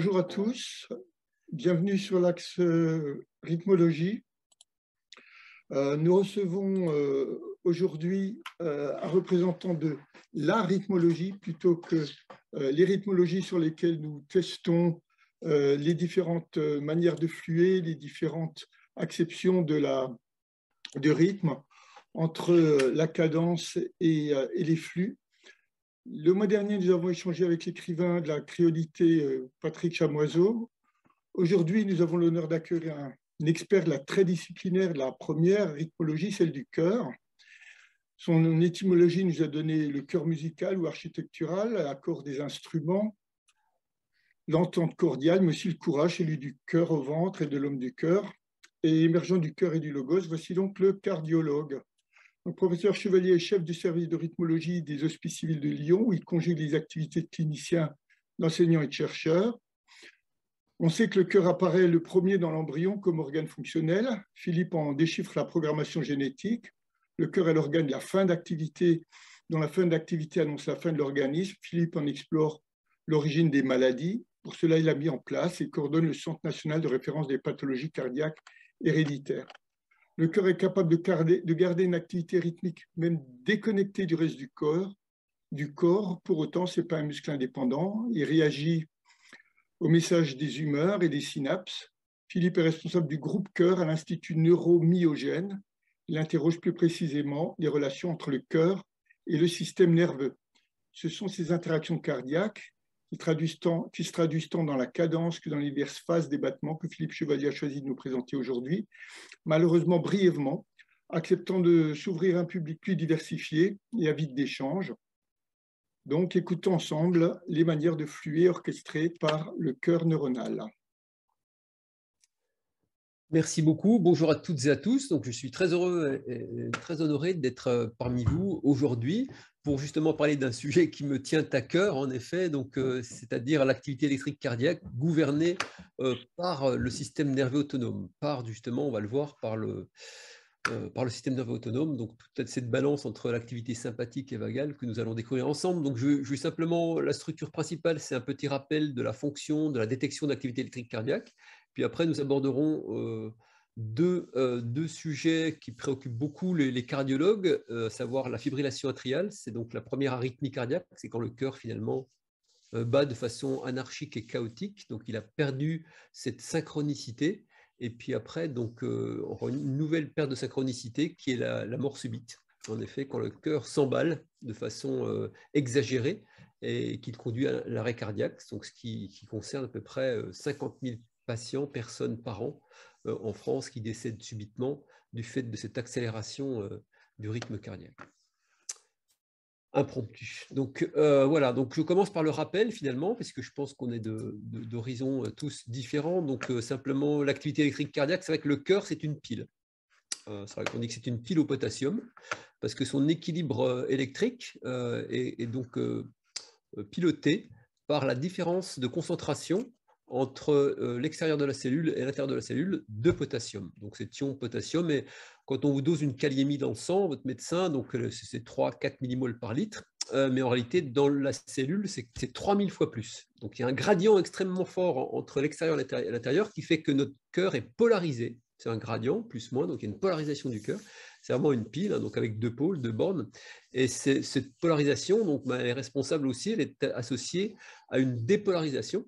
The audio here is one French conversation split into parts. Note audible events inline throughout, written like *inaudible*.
bonjour à tous, bienvenue sur l'axe euh, rythmologie. Euh, nous recevons euh, aujourd'hui un représentant de la rythmologie plutôt que les rythmologies sur lesquelles nous testons les différentes manières de fluer, les différentes acceptions de, la, de rythme entre la cadence et les flux. Le mois dernier, nous avons échangé avec l'écrivain de la créolité euh, Patrick Chamoiseau. Aujourd'hui, nous avons l'honneur d'accueillir un, expert de la très disciplinaire la première rythmologie, celle du chœur. Son étymologie nous a donné le chœur musical ou architectural, l'accord des instruments, l'entente cordiale, mais aussi le courage, celui du cœur au ventre et de l'homme du cœur. Et émergent du cœur et du logos, voici donc le cardiologue professeur Chevalier est chef du service de rythmologie des Hospices civils de Lyon, où il conjugue les activités de clinicien, d'enseignant et de chercheur. On sait que le cœur apparaît le premier dans l'embryon comme organe fonctionnel. Philippe en déchiffre la programmation génétique. Le cœur est l'organe de la fin d'activité, dont la fin d'activité annonce la fin de l'organisme. Philippe en explore l'origine des maladies. Pour cela, il a mis en place et coordonne le Centre national de référence des pathologies cardiaques héréditaires. Le cœur est capable de garder, une activité rythmique, même déconnectée du reste du corps. Pour autant, ce n'est pas un muscle indépendant. Il réagit au message des humeurs et des synapses. Philippe est responsable du groupe cœur à l'Institut neuromyogène. Il interroge plus précisément les relations entre le cœur et le système nerveux. Ce sont ces interactions cardiaques qui, se traduisent tant dans la cadence que dans les diverses phases des battements que Philippe Chevalier a choisi de nous présenter aujourd'hui. Malheureusement, brièvement, acceptant de s'ouvrir un public plus diversifié et avide d'échanges. Donc, écoutons ensemble les manières de fluer orchestrées par le cœur neuronal. Merci beaucoup. Bonjour à toutes et à tous. Donc, je suis très heureux et très honoré d'être euh, parmi vous aujourd'hui pour justement parler d'un sujet qui me tient à cœur, en effet, euh, c'est-à-dire l'activité électrique cardiaque gouvernée euh, par le système nerveux autonome, par justement, on va le voir, par le, par le système nerveux autonome, donc toute cette balance entre l'activité sympathique et vagale que nous allons découvrir ensemble. Donc, je, je simplement, la structure principale, c'est un petit rappel de la fonction de la détection d'activité électrique cardiaque. Puis après, nous aborderons euh, euh, deux, sujets qui préoccupent beaucoup les, cardiologues, euh, à savoir la fibrillation atriale, c'est donc la première arythmie cardiaque, c'est quand le cœur finalement bat de façon anarchique et chaotique, donc il a perdu cette synchronicité. Et puis après, donc, on une nouvelle perte de synchronicité qui est la, mort subite. En effet, quand le cœur s'emballe de façon exagérée et qu'il conduit à l'arrêt cardiaque, ce qui, concerne à peu près 50 000 patients, personnes par an euh, en France qui décèdent subitement du fait de cette accélération euh, du rythme cardiaque impromptu. Donc euh, voilà, donc je commence par le rappel finalement, parce je pense qu'on est d'horizons tous différents. Donc simplement l'activité électrique cardiaque, c'est vrai que le cœur c'est une pile. c'est vrai qu'on dit que c'est une pile au potassium, parce que son équilibre électrique est, donc piloté par la différence de concentration entre euh, l'extérieur de la cellule et l'intérieur de la cellule de potassium. Donc c'est ion potassium. Et quand on vous dose une kaliémie dans le sang, votre médecin, donc euh, c'est 3-4 millimoles par litre, euh, mais en réalité, dans la cellule, c'est 3000 fois plus. Donc il y a un gradient extrêmement fort entre l'extérieur et l'intérieur qui fait que notre cœur est polarisé. C'est un gradient, plus-moins, donc il y a une polarisation du cœur. C'est vraiment une pile, hein, donc avec deux pôles, deux bornes. Et cette polarisation, donc, bah, elle est responsable aussi, elle est associée à une dépolarisation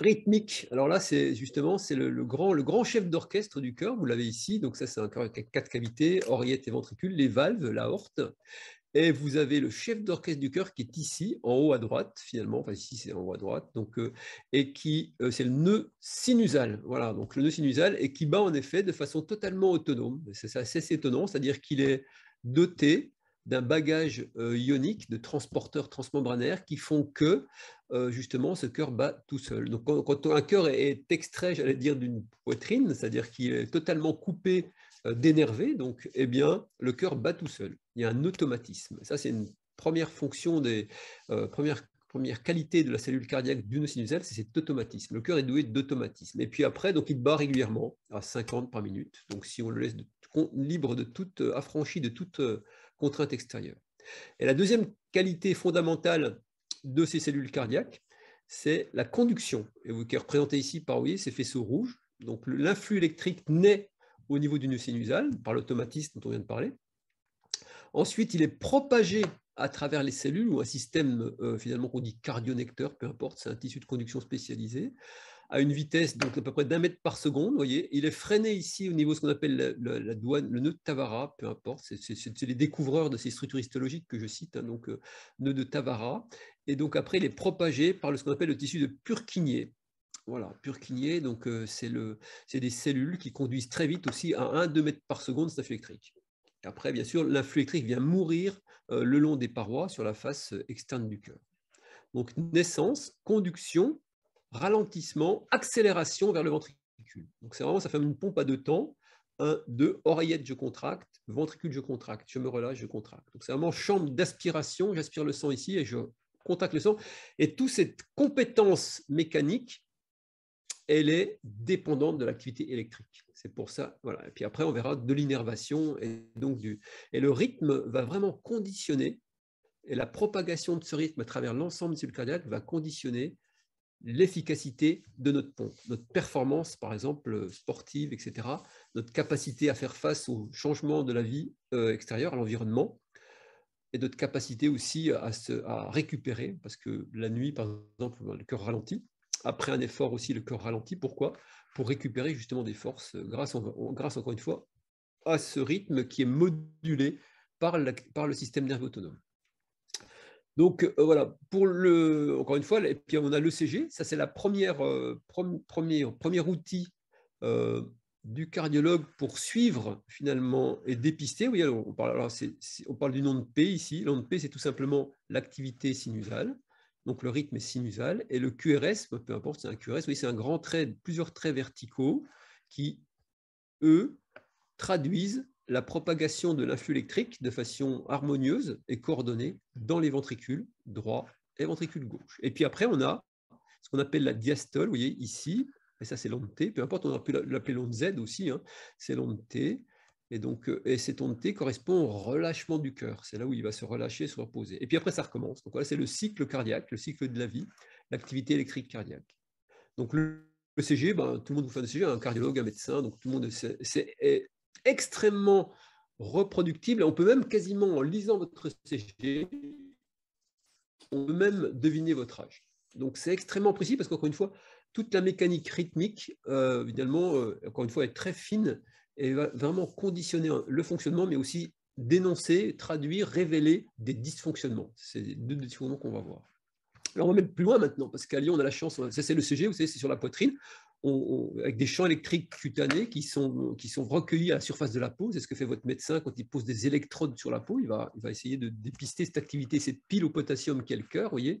rythmique. Alors là, c'est justement c'est le, grand, le grand chef d'orchestre du cœur. Vous l'avez ici. Donc ça, c'est un cœur avec quatre cavités, oreillette et ventricule, les valves, l'aorte. Et vous avez le chef d'orchestre du cœur qui est ici, en haut à droite, finalement. Enfin, ici, c'est en haut à droite. Donc, euh, et qui, euh, c'est le nœud sinusal. Voilà, donc le nœud sinusal, et qui bat en effet de façon totalement autonome. C'est assez étonnant, c'est-à-dire qu'il est doté d'un bagage euh, ionique de transporteurs transmembranaires qui font que euh, justement ce cœur bat tout seul. Donc quand, un cœur est extrait, j'allais dire, d'une poitrine, c'est-à-dire qu'il est totalement coupé euh, d'énervé, donc eh bien le cœur bat tout seul. Il y a un automatisme. Ça c'est une première fonction des première qualité de la cellule cardiaque d'une sinusale, c'est cet automatisme. Le cœur est doué d'automatisme. Et puis après, donc, il bat régulièrement à 50 par minute. Donc, si on le laisse libre de toute, affranchi de toute Et la deuxième qualité fondamentale de ces cellules cardiaques, c'est la conduction, qui est représenté ici par, vous ces faisceaux rouges. Donc l'influx électrique naît au niveau du nœud sinusal par l'automatisme dont on vient de parler. Ensuite, il est propagé à travers les cellules ou un système euh, finalement qu'on dit cardionecteur, peu importe, c'est un tissu de conduction spécialisé, à une vitesse donc à peu près d'un mètre par seconde. voyez, il est freiné ici au niveau de ce qu'on appelle la, douane, le nœud de Tavara, peu importe, c'est les découvreurs de ces structures histologiques que je cite, hein, donc euh, nœud de Tavara. Et donc après, il est propagé par ce qu'on appelle le tissu de Purkinje. Voilà, Purkinje, donc euh, c'est des cellules qui conduisent très vite aussi à 1-2 mètres par seconde cet influx électrique. Après, bien sûr, l'influx électrique vient mourir euh, le long des parois sur la face euh, externe du cœur. Donc naissance, conduction, ralentissement, accélération vers le ventricule. Donc c'est vraiment, ça fait une pompe à deux temps. 1, 2, oreillette, je contracte, ventricule, je contracte, je me relâche, je contracte. Donc c'est vraiment chambre d'aspiration, j'aspire le sang ici et je contacte le sang. Et toute cette compétence mécanique, elle est dépendante de l'activité électrique. C'est pour ça, voilà. Et puis après, on verra de l'innervation et donc du. Et le rythme va vraiment conditionner, et la propagation de ce rythme à travers l'ensemble du cellules va conditionner l'efficacité de notre pompe, notre performance, par exemple, sportive, etc., notre capacité à faire face aux changements de la vie euh, extérieure, à l'environnement, et notre capacité aussi à, se, à récupérer, parce que la nuit, par exemple, le cœur ralentit. Après un effort aussi, le cœur ralentit. Pourquoi? Pour récupérer justement des forces euh, grâce, encore une fois à ce rythme qui est modulé par le système nerveux autonome. Donc euh, voilà, pour le, encore une fois, et puis on a l'ECG, ça c'est la première, euh, premier, outil du cardiologue pour suivre finalement et dépister. Oui, on, parle, alors on parle du nom de P ici. Le nom de P, c'est tout simplement l'activité sinusale. Donc le rythme est sinusal. Et le QRS, peu importe, c'est un QRS, oui, c'est un grand trait, plusieurs traits verticaux qui, eux, traduisent la propagation de l'influx électrique de façon harmonieuse et coordonnée dans les ventricules droit et ventricule gauche. Et puis après, on a ce qu'on appelle la diastole, vous voyez ici, et ça c'est l'onde T, peu importe, on aurait pu l'appeler l'onde Z aussi, hein, c'est l'onde T. Et donc, euh, et cette onde T correspond au relâchement du cœur. C'est là où il va se relâcher, se reposer. Et puis après, ça recommence. Donc voilà, c'est le cycle cardiaque, le cycle de la vie, l'activité électrique cardiaque. Donc le CG, ben, tout le monde vous fait un CG, un cardiologue, un médecin, donc tout le monde, c'est extrêmement reproductible. On peut même quasiment, en lisant votre CG, on peut même deviner votre âge. Donc c'est extrêmement précis parce qu'encore une fois, toute la mécanique rythmique, euh, évidemment, euh, encore une fois, est très fine et va vraiment conditionner le fonctionnement, mais aussi dénoncer, traduire, révéler des dysfonctionnements. C'est deux dysfonctionnements qu'on va voir. Alors on va mettre plus loin maintenant, parce qu'à Lyon, on a la chance, ça c'est le CG, vous savez, c'est sur la poitrine, avec des champs électriques cutanés qui sont, qui sont recueillis à la surface de la peau. C'est ce que fait votre médecin quand il pose des électrodes sur la peau. Il va, il va essayer de dépister cette activité, cette pile au potassium qui est le cœur, voyez,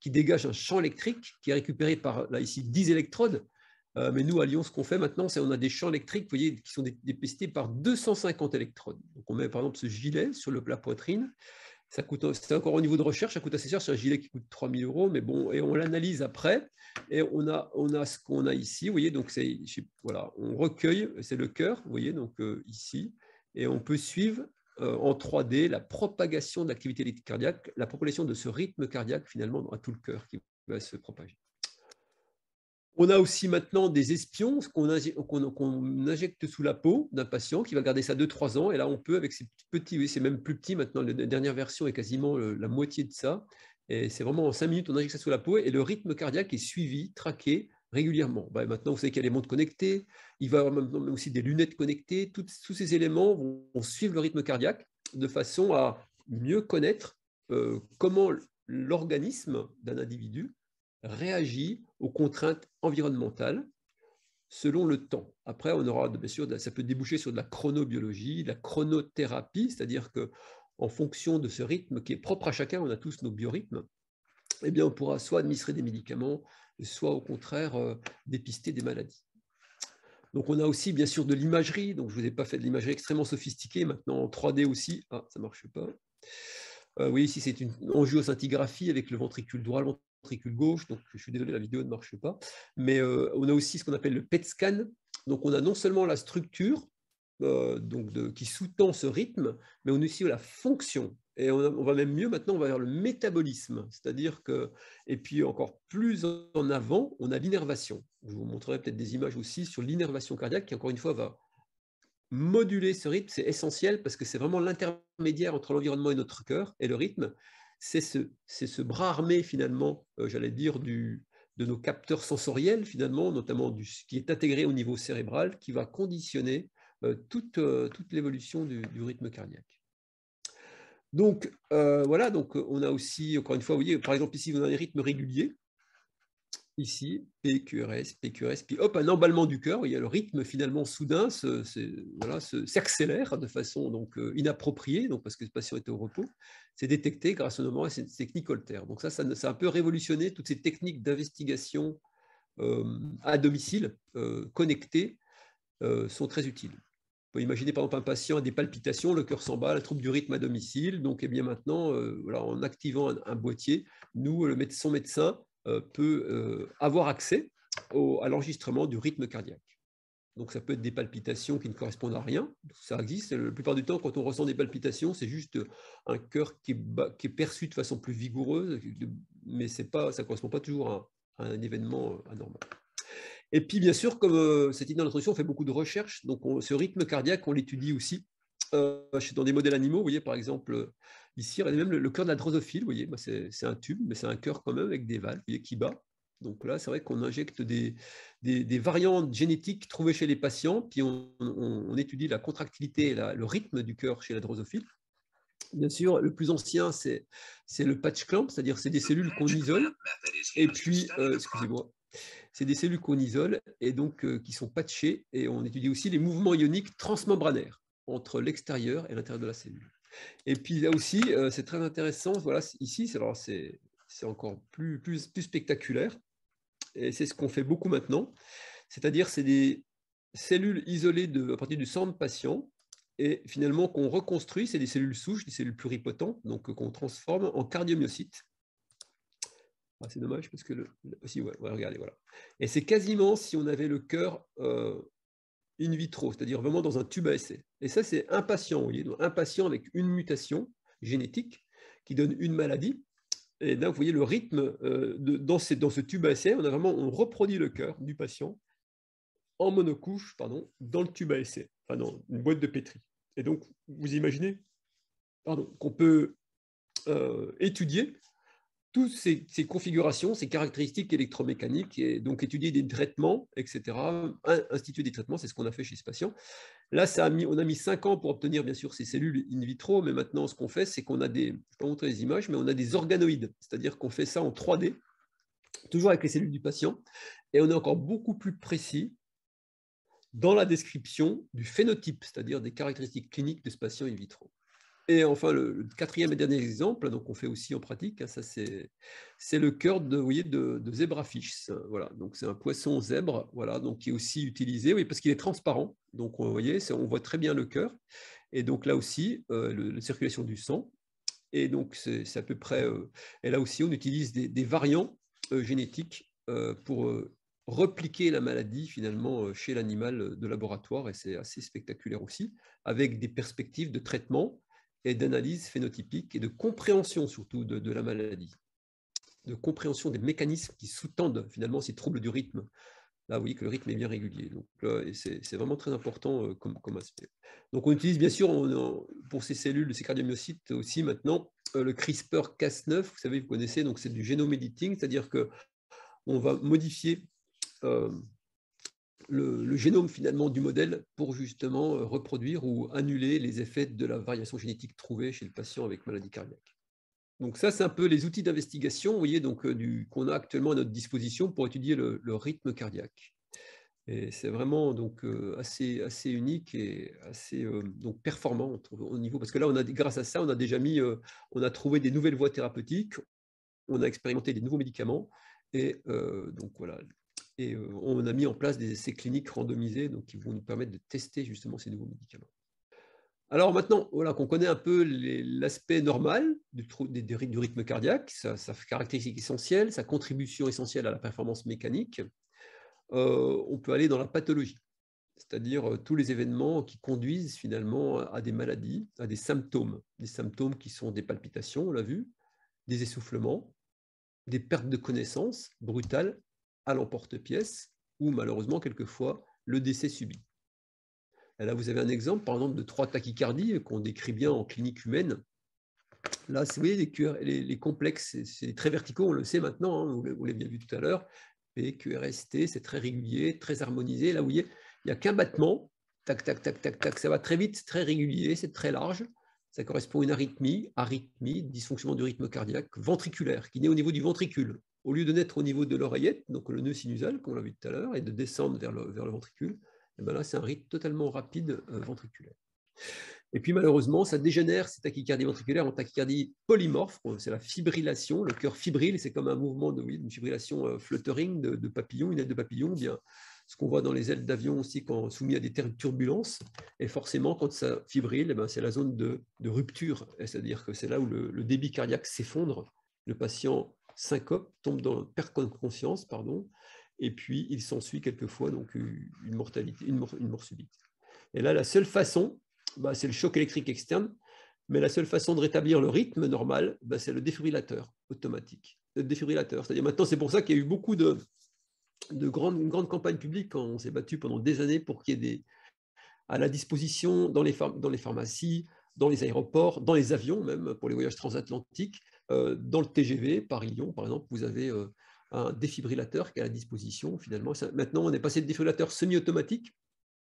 qui dégage un champ électrique qui est récupéré par, là ici, 10 électrodes euh, mais nous, à Lyon, ce qu'on fait maintenant, c'est qu'on a des champs électriques vous voyez, qui sont dépistés par 250 électrodes. Donc, on met par exemple ce gilet sur le plat poitrine. C'est encore au niveau de recherche, ça coûte assez cher. C'est un gilet qui coûte 3000 euros, mais bon, et on l'analyse après. Et on a, on a ce qu'on a ici. Vous voyez, donc c'est, voilà, on recueille, c'est le cœur, vous voyez, donc euh, ici, et on peut suivre euh, en 3D la propagation de l'activité cardiaque, la propagation de ce rythme cardiaque finalement à tout le cœur qui va se propager. On a aussi maintenant des espions qu'on injecte sous la peau d'un patient qui va garder ça 2-3 ans. Et là, on peut, avec ces petits, oui, c'est même plus petit maintenant, la dernière version est quasiment la moitié de ça. Et c'est vraiment en 5 minutes, on injecte ça sous la peau et le rythme cardiaque est suivi, traqué régulièrement. Bah, maintenant, vous savez qu'il y a les montres connectées, il va y avoir maintenant aussi des lunettes connectées. tous ces éléments vont, suivre le rythme cardiaque de façon à mieux connaître euh, comment l'organisme d'un individu réagit aux contraintes environnementales selon le temps. Après, on aura, bien sûr, ça peut déboucher sur de la chronobiologie, de la chronothérapie, c'est-à-dire que en fonction de ce rythme qui est propre à chacun, on a tous nos biorhythmes, eh bien, on pourra soit administrer des médicaments, soit au contraire euh, dépister des maladies. Donc, on a aussi, bien sûr, de l'imagerie. Donc, je ne vous ai pas fait de l'imagerie extrêmement sophistiquée, maintenant en 3D aussi. Ah, ça ne marche pas. Euh, oui, ici, c'est une angioscintigraphie avec le ventricule droit, ventricule gauche, donc je suis désolé, la vidéo ne marche pas. Mais euh, on a aussi ce qu'on appelle le PET scan. Donc on a non seulement la structure euh, donc qui sous-tend ce rythme, mais on a aussi la fonction. Et on, va même mieux maintenant, on va vers le métabolisme, c'est-à-dire que, et puis encore plus en avant, on a l'innervation. Je vous montrerai peut-être des images aussi sur l'innervation cardiaque qui, encore une fois, va moduler ce rythme. C'est essentiel parce que c'est vraiment l'intermédiaire entre l'environnement et notre cœur. Et le rythme, c'est ce, ce, bras armé, finalement, euh, j'allais dire, de nos capteurs sensoriels, finalement, notamment du, qui est intégré au niveau cérébral, qui va conditionner euh, toute, euh, toute l'évolution du, rythme cardiaque. Donc, voilà, donc on a aussi, encore une fois, vous voyez, par exemple, ici, vous avez un rythme régulier. Ici, PQRS, PQRS, puis hop, un emballement du cœur. Il y a le rythme finalement soudain s'accélère voilà, de façon donc inappropriée, donc parce que le patient était au repos. C'est détecté grâce au nommement et cette technique Holter. Donc ça, ça, a un peu révolutionné toutes ces techniques d'investigation à domicile connectées sont très utiles. On peut imaginer par exemple un patient a des palpitations, le cœur s'emballe, trouble du rythme à domicile. Donc, eh bien maintenant, euh, en activant un, boîtier, nous, son médecin euh, peut euh, avoir accès à l'enregistrement du rythme cardiaque. Donc, ça peut être des palpitations qui ne correspondent à rien. Ça existe. La plupart du temps, quand on ressent des palpitations, c'est juste un cœur qui est, perçu de façon plus vigoureuse, mais pas, ça ne correspond pas toujours à un événement anormal. Et puis, bien sûr, comme euh, cette idée dans l'introduction, on fait beaucoup de recherches. Donc, ce rythme cardiaque, on l'étudie aussi euh, dans des modèles animaux. Vous voyez, par exemple, euh, ici, il y a même le, cœur de la drosophile. Vous voyez, bah, c'est un tube, mais c'est un cœur quand même avec des valves vous voyez, qui bat. Donc là, c'est vrai qu'on injecte des, des, variantes génétiques trouvées chez les patients, puis on, étudie la contractilité et le rythme du cœur chez la drosophile. Bien sûr, le plus ancien, c'est le patch clamp, c'est-à-dire c'est des cellules qu'on isole. Et puis, excusez-moi, c'est des cellules qu'on isole et donc euh, qui sont patchées. Et on étudie aussi les mouvements ioniques transmembranaires entre l'extérieur et l'intérieur de la cellule. Et puis là aussi, euh, c'est très intéressant. Voilà, ici, c'est encore plus, plus, spectaculaire. Et c'est ce qu'on fait beaucoup maintenant. C'est-à-dire, c'est des cellules isolées à partir du sang de patient et finalement qu'on reconstruit, c'est des cellules souches, des cellules pluripotentes, donc qu'on transforme en cardiomyocytes. Ah, c'est dommage parce que le, regardez, voilà. Et c'est quasiment si on avait le cœur euh, in vitro, c'est-à-dire vraiment dans un tube à essai. Et ça, c'est un patient, vous voyez, un patient avec une mutation génétique qui donne une maladie. Et là, vous voyez le rythme euh, dans, ce tube à essai, on a vraiment, on reproduit le cœur du patient en monocouche, pardon, dans le tube à essai, enfin dans une boîte de pétri. Et donc, vous imaginez, qu'on peut euh, étudier toutes ces, configurations, ces caractéristiques électromécaniques, et donc étudier des traitements, etc., instituer des traitements, c'est ce qu'on a fait chez ce patient. Là, on a mis cinq ans pour obtenir, bien sûr, ces cellules in vitro, mais maintenant, ce qu'on fait, c'est qu'on a des, je vais pas montrer les images, mais on a des organoïdes, c'est-à-dire qu'on fait ça en 3D, toujours avec les cellules du patient, et on est encore beaucoup plus précis dans la description du phénotype, c'est-à-dire des caractéristiques cliniques de ce patient in vitro. Et enfin, le, quatrième et dernier exemple, donc on fait aussi en pratique, hein, ça c'est le cœur de, vous voyez, de, zebrafish. Voilà, donc c'est un poisson zèbre, voilà, donc qui est aussi utilisé, oui, parce qu'il est transparent. Donc vous voyez, on voit très bien le cœur. Et donc là aussi, euh, la circulation du sang. Et donc c'est à peu près. Euh, et là aussi, on utilise des, variants euh, génétiques pour repliquer la maladie finalement chez l'animal de laboratoire. Et c'est assez spectaculaire aussi, avec des perspectives de traitement et d'analyse phénotypique et de compréhension surtout de, la maladie, de compréhension des mécanismes qui sous-tendent finalement ces troubles du rythme. Là, vous voyez que le rythme est bien régulier. C'est vraiment très important euh, comme, comme, aspect. Donc, on utilise bien sûr pour ces cellules, ces cardiomyocytes aussi maintenant euh, le CRISPR-Cas9. Vous savez, vous connaissez, donc c'est du génome editing, c'est-à-dire que on va modifier euh, le, génome finalement du modèle pour justement euh, reproduire ou annuler les effets de la variation génétique trouvée chez le patient avec maladie cardiaque. Donc ça, c'est un peu les outils d'investigation, euh, qu'on a actuellement à notre disposition pour étudier le, rythme cardiaque. Et c'est vraiment donc euh, assez, assez unique et assez donc performant au niveau parce que là, on a grâce à ça, on a déjà mis, on a trouvé des nouvelles voies thérapeutiques, on a expérimenté des nouveaux médicaments et donc voilà, euh, on a mis en place des essais cliniques randomisés qui vont nous permettre de tester justement ces nouveaux médicaments. Alors maintenant, voilà, qu'on connaît un peu l'aspect normal du, rythme cardiaque, sa, caractéristique essentielle, sa contribution essentielle à la performance mécanique, euh, on peut aller dans la pathologie. c'est-à-dire tous les événements qui conduisent finalement à des maladies, à des symptômes, des symptômes qui sont des palpitations, on l'a vu, des essoufflements, des pertes de connaissance brutales à l'emporte-pièce ou malheureusement quelquefois le décès subit. Et là, vous avez un exemple, par exemple, de trois tachycardies qu'on décrit bien en clinique humaine. Là, vous voyez, les, les, complexes, c'est très verticaux, on le sait maintenant, hein, vous l'avez bien vu tout à l'heure. P, QRST, c'est très régulier, très harmonisé. Là, vous voyez, il n'y a qu'un battement, tac, tac, tac, tac, tac, ça va très vite, très régulier, c'est très large. Ça correspond à une arythmie, arythmie, dysfonctionnement du rythme cardiaque ventriculaire, qui naît au niveau du ventricule. Au lieu de naître au niveau de l'oreillette, donc le nœud sinusal, comme on l'a vu tout à l'heure, et de descendre vers le, le ventricule, et eh bien là, c'est un rythme totalement rapide euh, ventriculaire. Et puis malheureusement, ça dégénère cette tachycardie ventriculaire en tachycardie polymorphe. C'est la fibrillation, le cœur fibrille, c'est comme un mouvement de une fibrillation euh, fluttering de, de, papillon, une aile de papillon. Bien, ce qu'on voit dans les ailes d'avion aussi quand soumis à des turbulences. Et forcément, quand ça fibrille, eh ben, c'est la zone de, rupture, c'est-à-dire que c'est là où le, débit cardiaque s'effondre, le patient syncope, tombe dans perte de conscience, pardon, et puis il s'ensuit quelquefois donc une mortalité, une mort, subite. Et là, la seule façon, bah, c'est le choc électrique externe, mais la seule façon de rétablir le rythme normal, bah, c'est le défibrillateur automatique. Le défibrillateur, c'est-à-dire maintenant, c'est pour ça qu'il y a eu beaucoup de, de grande, une grande campagne publique on s'est battu pendant des années pour qu'il y ait des, à la disposition dans les, dans les pharmacies, dans les aéroports, dans les avions même, pour les voyages transatlantiques, dans le TGV, Paris-Lyon par exemple, vous avez euh, un défibrillateur qui est à disposition finalement. maintenant, on est passé de défibrillateur semi-automatique,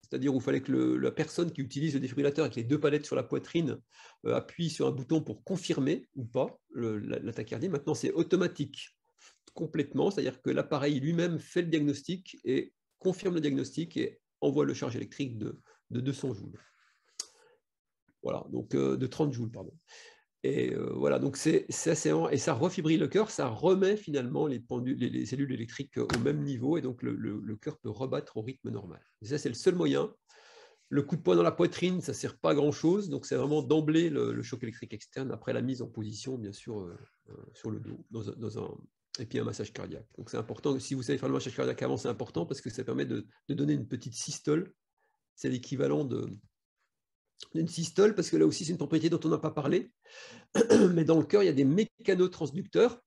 c'est-à-dire où il fallait que la personne qui utilise le défibrillateur avec les deux palettes sur la poitrine euh, appuie sur un bouton pour confirmer ou pas la, la. Maintenant, c'est automatique complètement, c'est-à-dire que l'appareil lui-même fait le diagnostic et confirme le diagnostic et envoie le charge électrique de, 200 joules. Voilà, donc euh, de 30 joules, pardon. Et euh, voilà, donc c'est assez et ça refibrille le cœur, ça remet finalement les, les, cellules électriques au même niveau, et donc le, cœur peut rebattre au rythme normal. Et ça, c'est le seul moyen. Le coup de poing dans la poitrine, ça ne sert pas à grand-chose, donc c'est vraiment d'emblée le, choc électrique externe, après la mise en position, bien sûr, euh, sur le dos, dans un, et puis un massage cardiaque. Donc c'est important, si vous savez faire le massage cardiaque avant, c'est important parce que ça permet de, donner une petite systole. C'est l'équivalent d'une systole, parce que là aussi c'est une propriété dont on n'a pas parlé. *clears throat* Mais dans le cœur, il y a des mécanotransducteurs.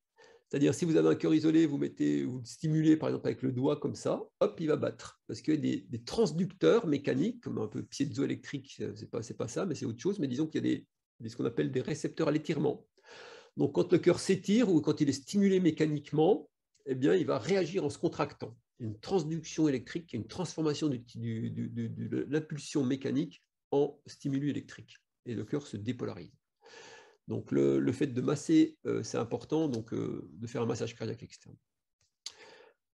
C'est-à-dire, si vous avez un cœur isolé, vous mettez, vous stimulez par exemple avec le doigt comme ça, hop, il va battre. Parce qu'il y a des, des, transducteurs mécaniques, comme un peu piezoélectrique, c'est pas, pas ça, mais c'est autre chose. Mais disons qu'il y a des, ce qu'on appelle des récepteurs à l'étirement. Donc, quand le cœur s'étire ou quand il est stimulé mécaniquement, eh bien, il va réagir en se contractant. Une transduction électrique, une transformation de l'impulsion mécanique stimulus électrique. Et le cœur se dépolarise. Donc, le, fait de masser, euh, c'est important, donc euh, de faire un massage cardiaque externe.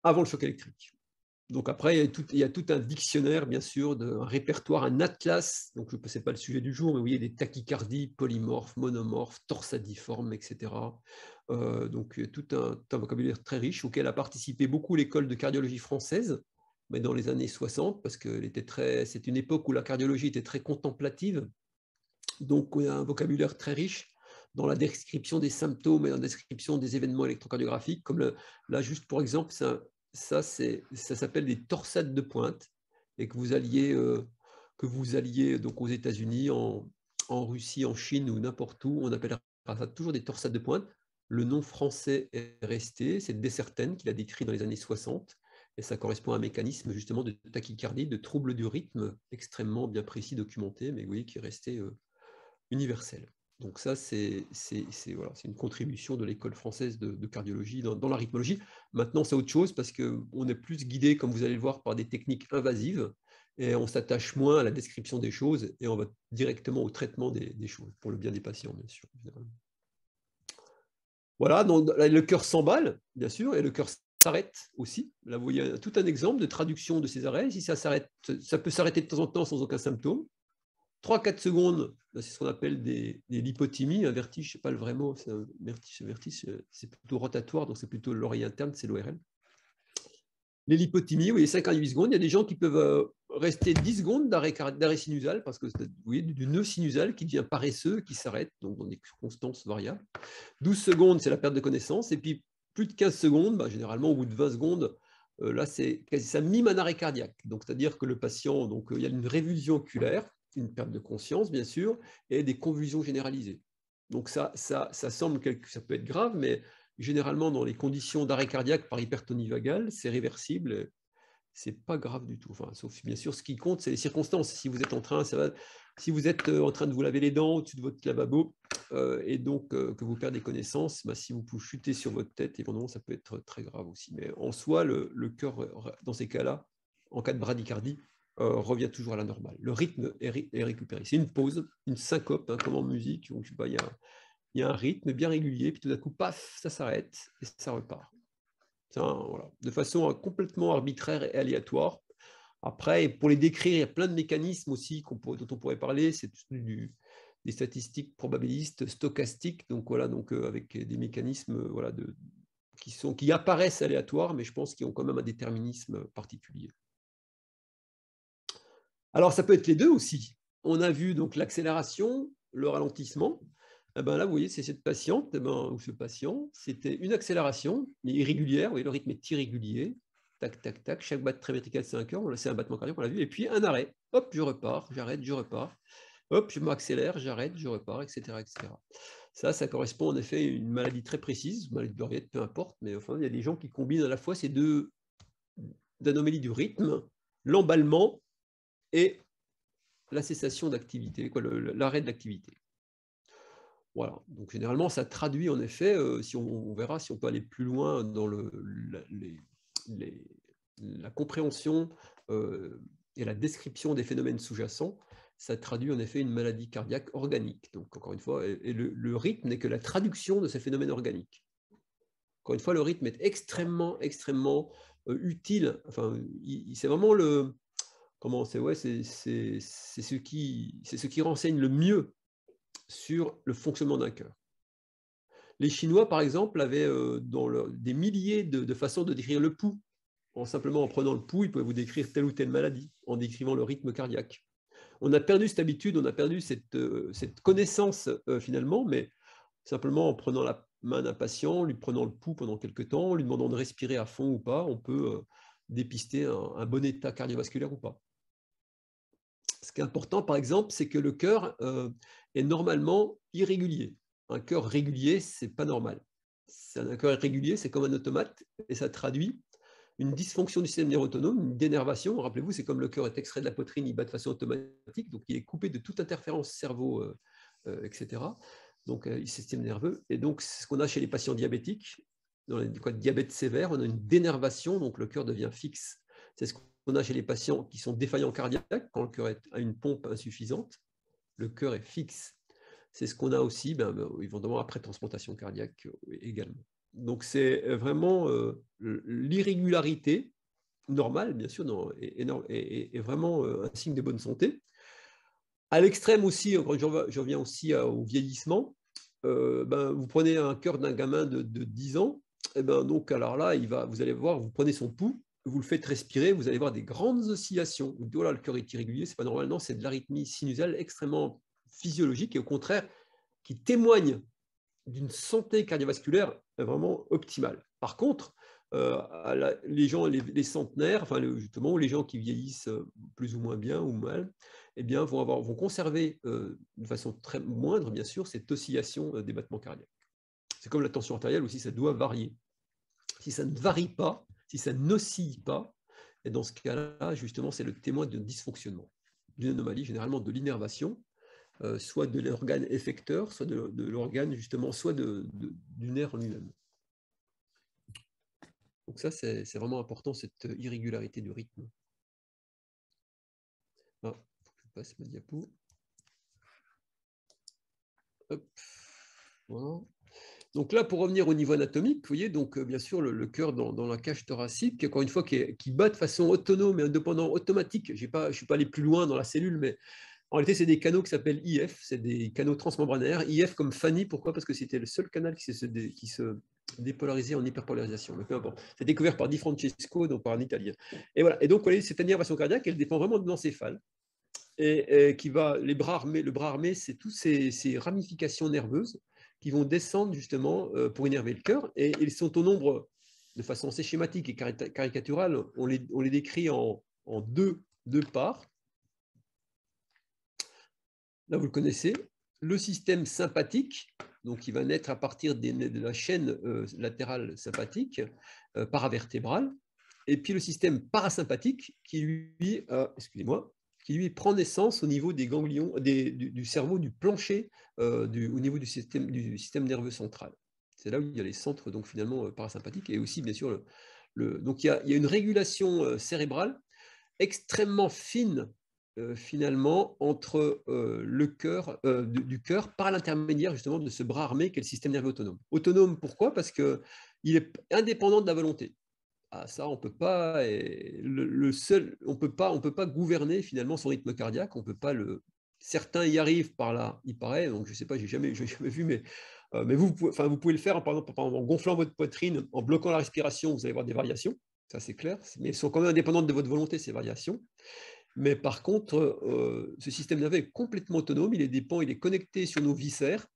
Avant le choc électrique. Donc après, il y, a tout, un dictionnaire, bien sûr, un répertoire, un atlas. Donc ce n'est pas le sujet du jour, mais vous voyez des tachycardies polymorphes, monomorphes, torsadiformes, etc. Euh, donc tout un, un, vocabulaire très riche auquel a participé beaucoup l'école de cardiologie française, mais dans les années 60, parce que c'est une époque où la cardiologie était très contemplative. Donc y a un vocabulaire très riche dans la description des symptômes et dans la description des événements électrocardiographiques, comme là, juste pour exemple, ça, s'appelle des torsades de pointe, et que vous alliez, euh, que vous alliez donc aux États-Unis, en, Russie, en Chine ou n'importe où, on appellera ça toujours des torsades de pointe. Le nom français est resté, c'est Dessertène qu'il a décrit dans les années 60, et ça correspond à un mécanisme justement de tachycardie, de trouble du rythme extrêmement bien précis, documenté, mais oui, qui est resté euh, universel. Donc ça, c'est une contribution de l'école française de, cardiologie dans, la rythmologie. Maintenant, c'est autre chose parce qu'on est plus guidé, comme vous allez le voir, par des techniques invasives et on s'attache moins à la description des choses et on va directement au traitement des, choses, pour le bien des patients, bien sûr. Voilà, le cœur s'emballe, bien sûr, et le cœur s'arrête aussi. Là, vous voyez tout un exemple de traduction de ces arrêts. Si ça s'arrête, ça peut s'arrêter de temps en temps sans aucun symptôme. 3-4 secondes, c'est ce qu'on appelle des, lipotymies, un vertige, ce n'est pas le vrai mot, c'est un vertige, c'est plutôt rotatoire, donc c'est plutôt l'oreille interne, c'est l'ORL. Les lipotymies, vous voyez, 5 à 8 secondes, il y a des gens qui peuvent euh, rester 10 secondes d'arrêt sinusal, parce que vous voyez, du nœud sinusal qui devient paresseux, qui s'arrête, donc dans des constances variables. 12 secondes, c'est la perte de connaissance, et puis plus de 15 secondes, bah, généralement au bout de 20 secondes, là, c'est ça mime un arrêt cardiaque. Donc, c'est-à-dire que le patient, donc, il y a une révulsion oculaire, une perte de conscience, bien sûr, et des convulsions généralisées. Donc, ça, ça, ça semble que ça peut être grave, mais généralement, dans les conditions d'arrêt cardiaque par hypertonie vagale, c'est réversible c'est pas grave du tout. Enfin, sauf bien sûr, ce qui compte, c'est les circonstances. Si vous êtes en train, si vous êtes euh, en train de vous laver les dents au-dessus de votre lavabo euh, et donc euh, que vous perdez connaissance, bah, si vous pouvez chuter sur votre tête, évidemment, ça peut être très grave aussi. Mais en soi, le, cœur, dans ces cas-là, en cas de bradycardie, revient toujours à la normale. Le rythme est, récupéré. C'est une pause, une syncope, hein, comme en musique. il y y a un rythme bien régulier, puis tout d'un coup, paf, ça s'arrête et ça repart de façon complètement arbitraire et aléatoire. Après, pour les décrire, il y a plein de mécanismes aussi dont on pourrait parler. C'est des statistiques probabilistes, stochastiques, donc voilà, donc euh, avec des mécanismes euh, qui, apparaissent aléatoires, mais je pense qu'ils ont quand même un déterminisme particulier. Alors, ça peut être les deux aussi. On a vu l'accélération, le ralentissement. Eh ben là, vous voyez, c'est cette patiente eh ben, ou ce patient, c'était une accélération, mais irrégulière, vous voyez, le rythme est irrégulier, tac, tac, tac, chaque battement vertical, c'est un cœur, c'est un battement cardiaque, on l'a vu, et puis un arrêt, hop, je repars, j'arrête, je repars, hop, je m'accélère, j'arrête, je repars, etc., etc. Ça, ça correspond en effet à une maladie très précise, maladie de Loriette, peu importe, mais enfin, il y a des gens qui combinent à la fois ces deux anomalies du rythme, l'emballement et la cessation d'activité, l'arrêt de l'activité. Voilà. Donc généralement, ça traduit en effet, euh, si on, verra si on peut aller plus loin dans la, compréhension euh, et la description des phénomènes sous-jacents, ça traduit en effet une maladie cardiaque organique. Donc encore une fois, et, le, rythme n'est que la traduction de ces phénomènes organiques. Encore une fois, le rythme est extrêmement, extrêmement euh, utile. Enfin, c'est vraiment le comment c'est ouais, c'est ce c'est ce qui renseigne le mieux sur le fonctionnement d'un cœur. Les Chinois, par exemple, avaient euh, des milliers de, façons de décrire le pouls. En simplement en prenant le pouls, ils pouvaient vous décrire telle ou telle maladie, en décrivant le rythme cardiaque. On a perdu cette habitude, on a perdu cette, euh, connaissance euh, finalement, mais simplement en prenant la main d'un patient, lui prenant le pouls pendant quelques temps, lui demandant de respirer à fond ou pas, on peut dépister un bon état cardiovasculaire ou pas. Ce qui est important, par exemple, c'est que le cœur est normalement irrégulier. Un cœur régulier, c'est pas normal. Un cœur irrégulier, c'est comme un automate, et ça traduit une dysfonction du système nerveux autonome, une dénervation. Rappelez-vous, c'est comme le cœur est extrait de la poitrine, il bat de façon automatique, donc il est coupé de toute interférence cerveau, euh, euh, etc. Donc, il système nerveux. Et donc, c'est ce qu'on a chez les patients diabétiques. Dans le diabète sévère, on a une dénervation, donc le cœur devient fixe. C'est ce on a chez les patients qui sont défaillants cardiaques, quand le cœur à une pompe insuffisante, le cœur est fixe. C'est ce qu'on a aussi, ben, ben évidemment, après transplantation cardiaque euh, également. Donc c'est euh, vraiment euh, l'irrégularité normale, bien sûr, non, vraiment un signe de bonne santé. À l'extrême aussi, je reviens aussi au vieillissement, ben, vous prenez un cœur d'un gamin de, 10 ans, ben, donc alors là, vous allez voir, vous prenez son pouls, vous le faites respirer, vous allez voir des grandes oscillations. Vous oh le cœur est irrégulier, c'est pas normal. C'est de l'arythmie sinusale extrêmement physiologique et au contraire, qui témoigne d'une santé cardiovasculaire vraiment optimale. Par contre, euh, les gens, les, centenaires, enfin justement, les gens qui vieillissent euh, plus ou moins bien ou mal, eh bien, vont, avoir, vont conserver euh, de façon très moindre, bien sûr, cette oscillation des battements cardiaques. C'est comme la tension artérielle aussi, ça doit varier. Si ça ne varie pas, si ça n'oscille pas, et dans ce cas-là, justement, c'est le témoin d'un dysfonctionnement, d'une anomalie, généralement de l'innervation, euh, soit de l'organe effecteur, soit de, l'organe, justement, soit de, du nerf en lui-même. Donc ça, c'est vraiment important, cette irrégularité du rythme. Ah, faut que je passe ma diapo. Hop. Voilà. Donc là, pour revenir au niveau anatomique, vous voyez, donc euh, bien sûr, le, cœur dans, la cage thoracique, encore une fois, qui, bat de façon autonome et indépendante, automatique. Pas, je ne suis pas allé plus loin dans la cellule, mais en réalité, c'est des canaux qui s'appellent IF, c'est des canaux transmembranaires. IF comme Fanny, pourquoi? Parce que c'était le seul canal qui se, dépolarisait en hyperpolarisation. C'est découvert par Di Francesco, donc par un Italien. Et voilà. Et donc, vous voyez, cette innervation cardiaque, elle dépend vraiment de l'encéphale. Et, qui va, les bras armés, le bras armé, c'est toutes ces ramifications nerveuses qui vont descendre justement euh, pour énerver le cœur. Et ils sont au nombre de façon assez schématique et caricaturale, on les, décrit en, en deux, deux parts. Là, vous le connaissez, le système sympathique, donc qui va naître à partir de la chaîne euh, latérale sympathique, euh, paravertébrale, et puis le système parasympathique qui lui, euh, excusez-moi, qui lui prend naissance au niveau des ganglions, du, cerveau, du plancher, au niveau du système, nerveux central. C'est là où il y a les centres donc finalement parasympathiques et aussi bien sûr le, donc il y, a, il une régulation cérébrale extrêmement fine euh, finalement entre euh, le cœur, euh, du, cœur par l'intermédiaire justement de ce bras armé qu'est le système nerveux autonome. Autonome pourquoi? Parce qu'il est indépendant de la volonté. Ah, ça, on peut pas. Le, seul, on peut pas, on peut pas gouverner finalement son rythme cardiaque. On peut pas le. Certains y arrivent par là, il paraît. Donc je sais pas, j'ai jamais, *laughs* jamais vu, mais mais vous, enfin, vous pouvez le faire par exemple en gonflant votre poitrine, en bloquant la respiration. Vous allez voir des variations. Ça c'est clair, mais elles sont quand même indépendantes de votre volonté ces variations. Mais par contre, euh, ce système nerveux est complètement autonome, il est dépend, il est connecté sur nos viscères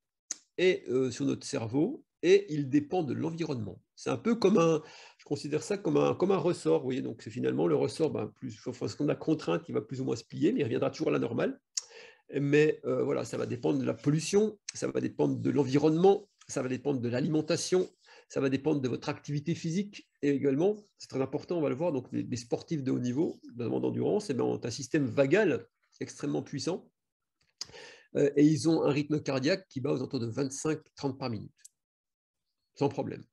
et euh, sur notre cerveau, et il dépend de l'environnement. C'est un peu comme un, je considère ça comme un, comme un ressort, vous voyez, donc c'est finalement le ressort, ben, plus, enfin, ce qu'on a contrainte, il va plus ou moins se plier, mais il reviendra toujours à la normale. Mais euh, voilà, ça va dépendre de la pollution, ça va dépendre de l'environnement, ça va dépendre de l'alimentation, ça va dépendre de votre activité physique et également, c'est très important, on va le voir, donc les, sportifs de haut niveau, notamment d'endurance, eh ben, ont un système vagal extrêmement puissant. Euh, et ils ont un rythme cardiaque qui bat aux alentours de 25-30 par minute, sans problème.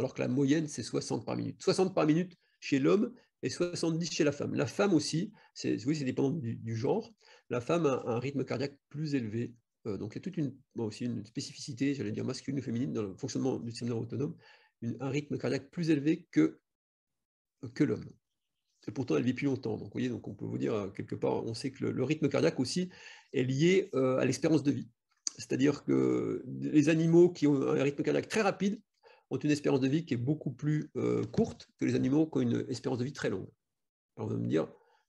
Alors que la moyenne, c'est 60 par minute. 60 par minute chez l'homme et 70 chez la femme. La femme aussi, c'est, oui, c'est dépendant du, genre, la femme a un rythme cardiaque plus élevé euh, donc il y a toute une, aussi une spécificité, j'allais dire masculine ou féminine, dans le fonctionnement du système autonome, un rythme cardiaque plus élevé que, l'homme. Et pourtant, elle vit plus longtemps. Donc, vous on peut vous dire, euh, quelque part, on sait que le, rythme cardiaque aussi est lié euh, à l'espérance de vie. C'est-à-dire que les animaux qui ont un rythme cardiaque très rapide ont une espérance de vie qui est beaucoup plus courte que les animaux qui ont une espérance de vie très longue. Alors, on va me dire,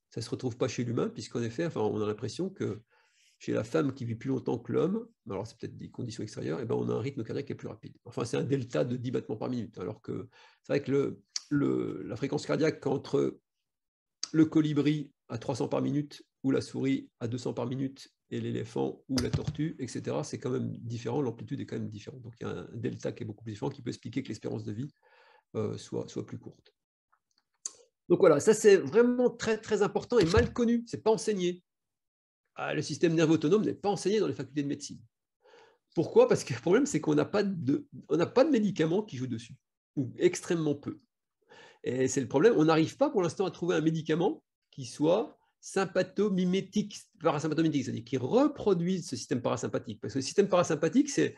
ça ne se retrouve pas chez l'humain, puisqu'en effet, enfin, on a l'impression que chez la femme qui vit plus longtemps que l'homme, alors c'est peut-être des conditions extérieures, et eh ben on a un rythme cardiaque qui est plus rapide. Enfin, c'est un delta de 10 battements par minute. Alors que c'est vrai que la fréquence cardiaque entre le colibri à 300 par minute ou la souris à 200 par minute et l'éléphant ou la tortue, etc., c'est quand même différent, l'amplitude est quand même différente. Donc il y a un delta qui est beaucoup plus différent qui peut expliquer que l'espérance de vie euh, soit, soit plus courte. Donc voilà, ça c'est vraiment très très important et mal connu, c'est pas enseigné. Ah, le système nerveux autonome n'est pas enseigné dans les facultés de médecine. Pourquoi? Parce que le problème, c'est qu'on n'a pas, pas de médicaments qui jouent dessus, ou extrêmement peu. Et c'est le problème, on n'arrive pas pour l'instant à trouver un médicament qui soit sympathomimétique, parasympathomimétique, c'est-à-dire qui reproduise ce système parasympathique. Parce que le système parasympathique, c'est,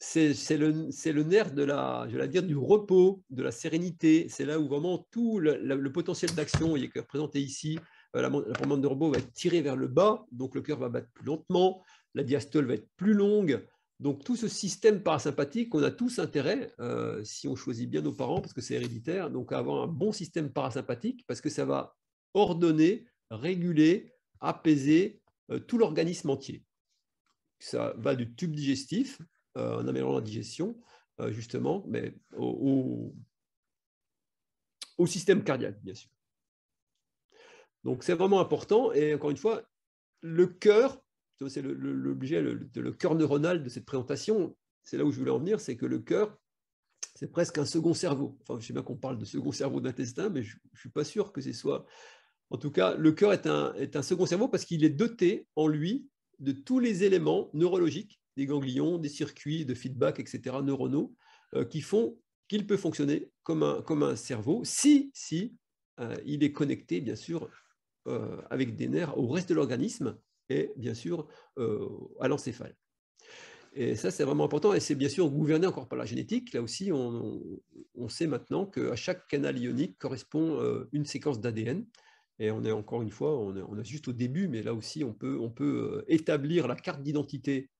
c'est, le, le, nerf de la, je vais dire, du repos, de la sérénité. C'est là où vraiment tout le, potentiel d'action est représenté ici, euh, la, la de robot va être tirée vers le bas, donc le cœur va battre plus lentement, la diastole va être plus longue. Donc tout ce système parasympathique, on a tous intérêt, euh, si on choisit bien nos parents, parce que c'est héréditaire, donc à avoir un bon système parasympathique, parce que ça va ordonner, réguler, apaiser euh, tout l'organisme entier. Ça va du tube digestif, en améliorant la digestion, justement, mais au système cardiaque, bien sûr. Donc c'est vraiment important. Et encore une fois, le cœur, c'est l'objet, le, le, cœur neuronal de cette présentation, c'est là où je voulais en venir, c'est que le cœur, c'est presque un second cerveau. Enfin, je sais bien qu'on parle de second cerveau d'intestin, mais je ne suis pas sûr que ce soit... En tout cas, le cœur est un, second cerveau parce qu'il est doté en lui de tous les éléments neurologiques, des ganglions, des circuits de feedback, etc., neuronaux, euh, qui font qu'il peut fonctionner comme un, cerveau si, si euh, il est connecté, bien sûr, euh, avec des nerfs au reste de l'organisme et bien sûr à l'encéphale. Et ça, c'est vraiment important. Et c'est bien sûr gouverné encore par la génétique. Là aussi, on, sait maintenant qu'à chaque canal ionique correspond une séquence d'ADN. Et on est encore une fois, on est, on est, juste au début, mais là aussi, on peut, on peut établir la carte d'identité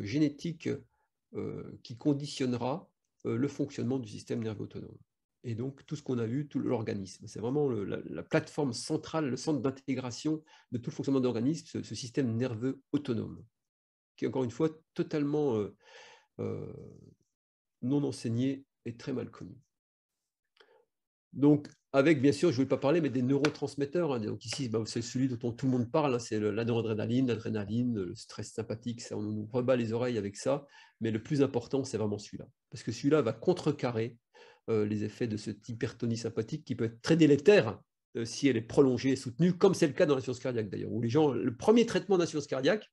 génétique qui conditionnera le fonctionnement du système nerveux autonome et donc tout ce qu'on a vu, tout l'organisme. C'est vraiment la, plateforme centrale, le centre d'intégration de tout le fonctionnement de l'organisme, ce, système nerveux autonome, qui est encore une fois totalement euh, euh, non enseigné et très mal connu. Donc, avec, bien sûr, je ne vais pas parler, mais des neurotransmetteurs. Hein. Donc ici, bah, c'est celui dont tout le monde parle, hein. c'est l'adrénaline, l'adrénaline, le stress sympathique, ça, on nous rebat les oreilles avec ça. Mais le plus important, c'est vraiment celui-là. Parce que celui-là va contrecarrer euh, les effets de cette hypertonie sympathique qui peut être très délétère euh, si elle est prolongée et soutenue, comme c'est le cas dans l'insuffisance cardiaque d'ailleurs, où les gens, le premier traitement d'insuffisance cardiaque,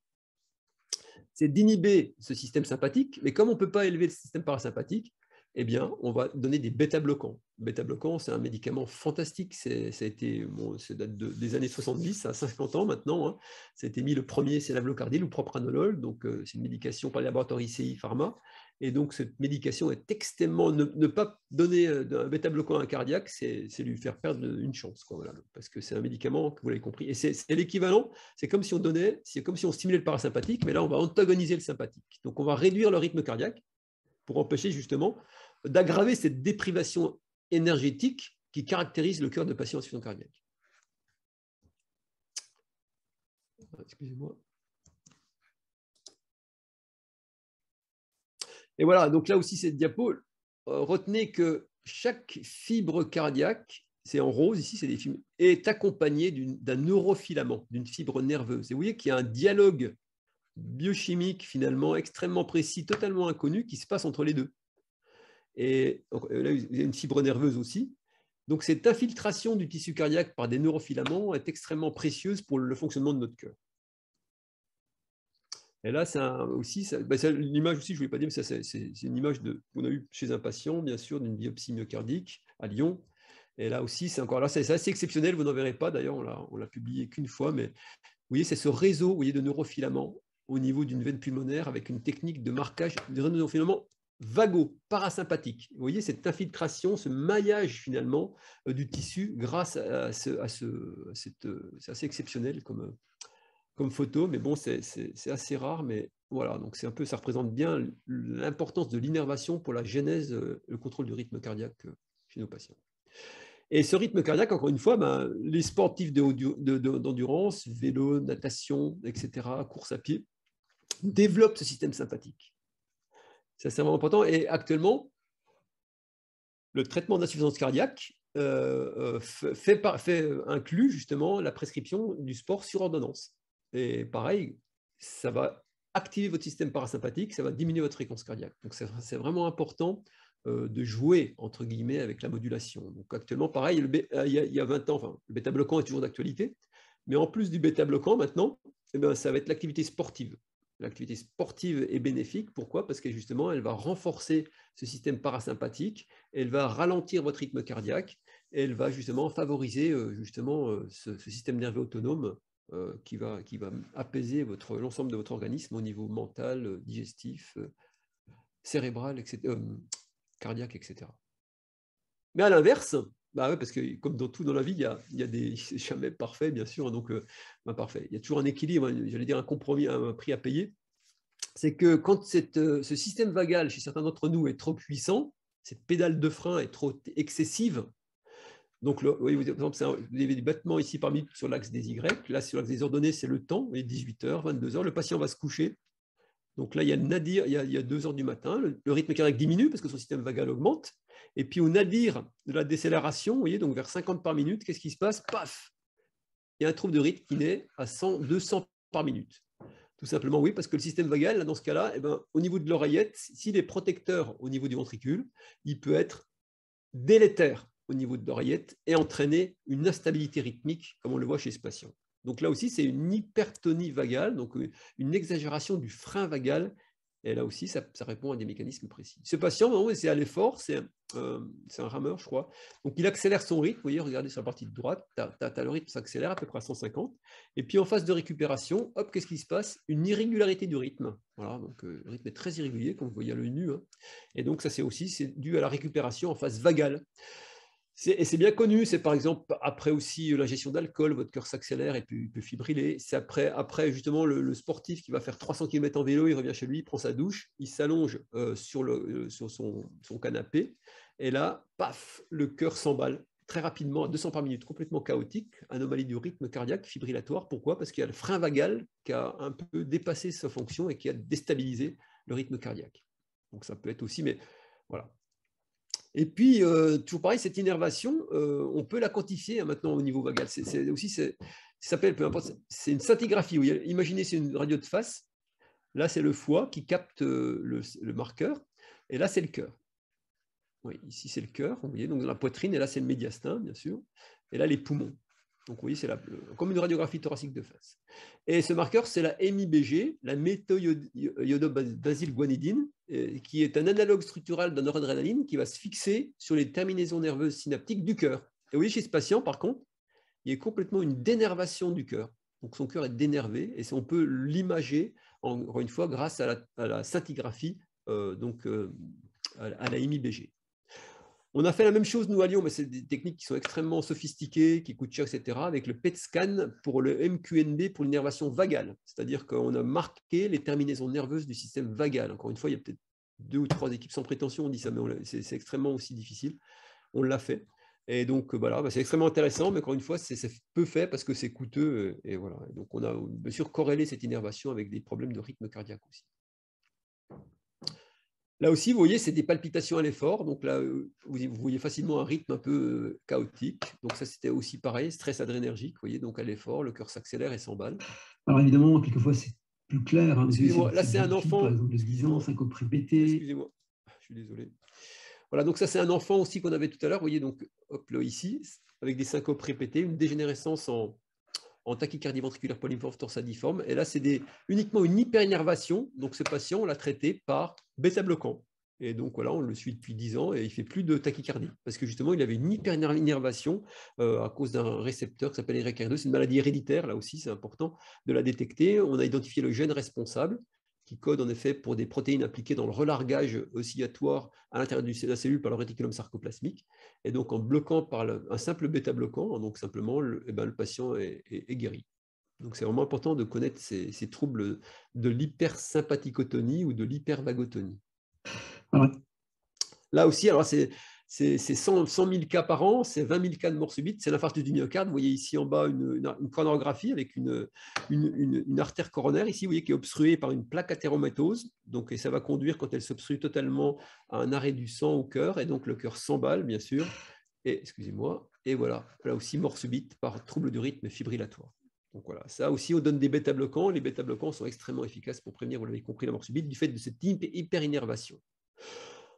c'est d'inhiber ce système sympathique, mais comme on ne peut pas élever le système parasympathique, eh bien, on va donner des bêta-bloquants. Bêta-bloquants, c'est un médicament fantastique. ça a été, date des années 70, à 50 ans maintenant. Hein. Ça a été mis le premier, c'est l'avlocardil ou propranolol. Donc, euh, c'est une médication par les laboratoires ICI Pharma. Et donc, cette médication est extrêmement. Ne, pas donner euh, un bêta-bloquant à un cardiaque, c'est lui faire perdre une chance. parce que c'est un médicament, que vous l'avez compris. Et c'est l'équivalent, c'est comme si on donnait, c'est comme si on stimulait le parasympathique, mais là, on va antagoniser le sympathique. Donc, on va réduire le rythme cardiaque pour empêcher justement d'aggraver cette déprivation énergétique qui caractérise le cœur de patients en insuffisance cardiaque. Excusez-moi. Et voilà, donc là aussi, cette diapo, euh, retenez que chaque fibre cardiaque, c'est en rose ici, c'est des fibres, est accompagnée d'un neurofilament, d'une fibre nerveuse. Et vous voyez qu'il y a un dialogue biochimique finalement extrêmement précis, totalement inconnu, qui se passe entre les deux. Et euh, là, il y a une fibre nerveuse aussi. Donc cette infiltration du tissu cardiaque par des neurofilaments est extrêmement précieuse pour le fonctionnement de notre cœur. Et là, c'est aussi, bah, l'image aussi, je ne voulais pas dire, mais c'est une image qu'on a eue chez un patient, bien sûr, d'une biopsie myocardique à Lyon. Et là aussi, c'est encore là, c'est assez exceptionnel, vous n'en verrez pas, d'ailleurs, on l'a publié qu'une fois, mais vous voyez, c'est ce réseau vous voyez, de neurofilaments au niveau d'une veine pulmonaire avec une technique de marquage de neurofilaments vago, parasympathique. Vous voyez cette infiltration, ce maillage finalement euh, du tissu grâce à, ce, à, euh, c'est assez exceptionnel comme, comme photo, mais bon, c'est, assez rare, mais voilà, donc c'est un peu, ça représente bien l'importance de l'innervation pour la genèse, euh, le contrôle du rythme cardiaque chez nos patients. Et ce rythme cardiaque, encore une fois, ben, les sportifs d'endurance, vélo, natation, etc., course à pied, *laughs* développent ce système sympathique. C'est vraiment important. Et actuellement, le traitement d'insuffisance cardiaque euh, euh, fait, euh, inclut justement la prescription du sport sur ordonnance. Et pareil, ça va activer votre système parasympathique, ça va diminuer votre fréquence cardiaque. Donc c'est vraiment important de jouer, entre guillemets, avec la modulation. Donc actuellement, pareil, il y a 20 ans, le bêta-bloquant est toujours d'actualité, mais en plus du bêta-bloquant, maintenant, eh bien, ça va être l'activité sportive. L'activité sportive est bénéfique. Pourquoi? Parce que justement, elle va renforcer ce système parasympathique, elle va ralentir votre rythme cardiaque, et elle va justement favoriser euh, justement euh, ce, système nerveux autonome euh, qui, va, qui va apaiser l'ensemble de votre organisme au niveau mental, digestif, cérébral, etc., cardiaque, etc. Mais à l'inverse, bah parce que comme dans tout dans la vie, il y a, des *laughs* jamais parfait, bien sûr. Donc, bah, parfait. Il y a toujours un équilibre, j'allais dire un compromis, un prix à payer. C'est que quand cette, ce système vagal chez certains d'entre nous est trop puissant, cette pédale de frein est trop excessive. Donc, vous voyez, par exemple, vous avez des battements ici parmi sur l'axe des Y. Là, sur l'axe des ordonnées, c'est le temps, 18h, 22h. Le patient va se coucher. Donc là, il y a le nadir, il y a, il y a 2 heures du matin. Le, rythme cardiaque diminue parce que son système vagal augmente. Et puis au nadir de la décélération, vous voyez, donc vers 50 par minute, qu'est-ce qui se passe? Paf Il y a un trouble de rythme qui naît à 100, 200 par minute. Tout simplement, oui, parce que le système vagal, dans ce cas-là, eh ben, au niveau de l'oreillette, s'il est protecteur au niveau du ventricule, il peut être délétère au niveau de l'oreillette et entraîner une instabilité rythmique, comme on le voit chez ce patient. Donc là aussi, c'est une hypertonie vagale, donc euh, une exagération du frein vagal et là aussi, ça, répond à des mécanismes précis. Ce patient, c'est à l'effort, c'est un rameur, je crois. Donc, il accélère son rythme. Vous voyez, regardez sur la partie de droite, le rythme s'accélère à peu près à 150. Et puis, en phase de récupération, hop, qu'est-ce qui se passe? Une irrégularité du rythme. Voilà, donc euh, le rythme est très irrégulier, comme vous voyez à l'œil nu. Hein. Et donc, ça, c'est aussi dû à la récupération en phase vagale. Et c'est bien connu, c'est par exemple après aussi la gestion d'alcool, votre cœur s'accélère et peut, peut fibriller. C'est après, justement le, sportif qui va faire 300 km en vélo, il revient chez lui, il prend sa douche, il s'allonge euh, euh, sur son, son, canapé, et là, paf, le cœur s'emballe très rapidement à 200 par minute, complètement chaotique, anomalie du rythme cardiaque, fibrillatoire. Pourquoi? Parce qu'il y a le frein vagal qui a un peu dépassé sa fonction et qui a déstabilisé le rythme cardiaque. Donc ça peut être aussi, mais voilà, Et puis, euh, toujours pareil, cette innervation, euh, on peut la quantifier hein, maintenant au niveau vagal. C'est aussi, ça s'appelle, peu importe, c'est une scintigraphie. imaginez, c'est une radio de face. Là, c'est le foie qui capte euh, le, marqueur. Et là, c'est le cœur. Oui, ici, c'est le cœur, vous voyez, donc dans la poitrine. Et là, c'est le médiastin, bien sûr. Et là, les poumons. Donc, vous voyez, c'est comme une radiographie thoracique de face. Et ce marqueur, c'est la MIBG, la méthoiodobasylguanidine, euh, qui est un analogue structural de noradrénaline qui va se fixer sur les terminaisons nerveuses synaptiques du cœur. Et vous voyez, chez ce patient, par contre, il y a complètement une dénervation du cœur. Donc, son cœur est dénervé et on peut l'imager, encore une fois, grâce à la, scintigraphie, euh, donc euh, à la MIBG. On a fait la même chose, nous, à Lyon, mais c'est des techniques qui sont extrêmement sophistiquées, qui coûtent cher, etc., avec le PET scan pour le MQNB, pour l'innervation vagale. C'est-à-dire qu'on a marqué les terminaisons nerveuses du système vagal. Encore une fois, il y a peut-être deux ou trois équipes sans prétention, on dit ça, mais c'est extrêmement aussi difficile. On l'a fait. Et donc, voilà, bah, c'est extrêmement intéressant, mais encore une fois, c'est peu fait parce que c'est coûteux. Et voilà. donc, on a bien sûr corrélé cette innervation avec des problèmes de rythme cardiaque aussi. Là aussi, vous voyez, c'est des palpitations à l'effort. Donc là, euh, vous voyez facilement un rythme un peu euh, chaotique. Donc ça, c'était aussi pareil, stress adrénergique. Vous voyez, donc à l'effort, le cœur s'accélère et s'emballe. Alors évidemment, quelquefois, c'est plus clair. Hein, Excusez-moi, là, c'est un enfant. Par exemple, les syncope répété. Excusez-moi, je suis désolé. Voilà, donc ça, c'est un enfant aussi qu'on avait tout à l'heure. Vous voyez, donc, hop, là, ici, avec des syncopes répétées, une dégénérescence en, en tachycardie ventriculaire polymorphe torsadiforme. Et là, c'est uniquement une hyperinnervation. Donc, ce patient, on l'a traité par bêta-bloquant. Et donc, voilà, on le suit depuis 10 ans et il fait plus de tachycardie. Parce que justement, il avait une hyperinnervation euh, à cause d'un récepteur qui s'appelle RKR2. C'est une maladie héréditaire, là aussi, c'est important de la détecter. On a identifié le gène responsable qui code en effet pour des protéines impliquées dans le relargage oscillatoire à l'intérieur de la cellule par le réticulum sarcoplasmique. Et donc, en bloquant par un simple bêta-bloquant, donc simplement, le, eh ben, le patient est, guéri. Donc, c'est vraiment important de connaître ces, troubles de l'hypersympathicotonie ou de l'hypervagotonie. Ah Là aussi, alors c'est c'est 100, 000 cas par an, c'est 20 000 cas de mort subite, c'est l'infarctus du myocarde. Vous voyez ici en bas une, coronarographie avec une, une, artère coronaire, ici, vous voyez, qui est obstruée par une plaque athéromatose. Donc, et ça va conduire, quand elle s'obstrue totalement, à un arrêt du sang au cœur, et donc le cœur s'emballe, bien sûr. Et, excusez-moi, et voilà, là aussi, mort subite par trouble du rythme fibrillatoire. Donc voilà, ça aussi, on donne des bêta-bloquants. Les bêta-bloquants sont extrêmement efficaces pour prévenir, vous l'avez compris, la mort subite du fait de cette hyperinnervation.